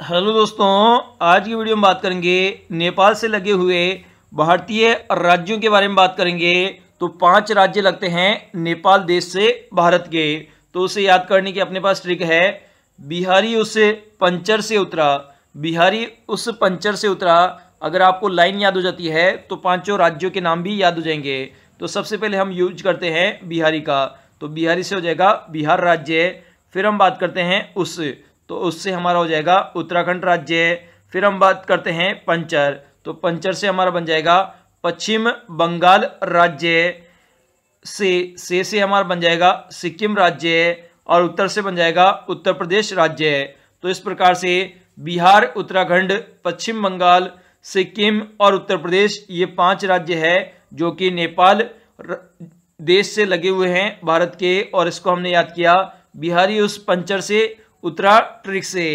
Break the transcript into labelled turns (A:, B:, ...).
A: Hello दोस्तों, आज की वीडियो में बात करेंगे नेपाल से लगे हुए भारतीय राज्यों के बारे में बात करेंगे। तो पाँच राज्य लगते हैं नेपाल देश से भारत के। तो उसे याद करने की अपने पास ट्रिक है, बिहारी उस पंचर से उतरा। बिहारी उस पंचर से उतरा, अगर आपको लाइन याद हो जाती है तो पाँचों राज्यों के नाम भी याद हो जाएँगे। तो सबसे पहले हम यूज़ करते हैं बिहारी का। तो बिहारी से हो जाएगा बिहार राज्य, फिर हम बात करते हैं उस तो उससे हमारा हो जाएगा उत्तराखंड राज्य। फिर हम बात करते हैं पंचर। तो पंचर से हमारा बन जाएगा पश्चिम बंगाल राज्य। से से से हमारा बन जाएगा सिक्किम राज्य और उत्तर से बन जाएगा उत्तर प्रदेश राज्य। तो इस प्रकार से बिहार, उत्तराखंड, पश्चिम बंगाल, सिक्किम और उत्तर प्रदेश ये पाँच राज्य है जो कि नेपाल देश से लगे हुए हैं भारत के और इसको हमने याद किया। बिहारी उस पंचर से उत्तरा ट्रिक से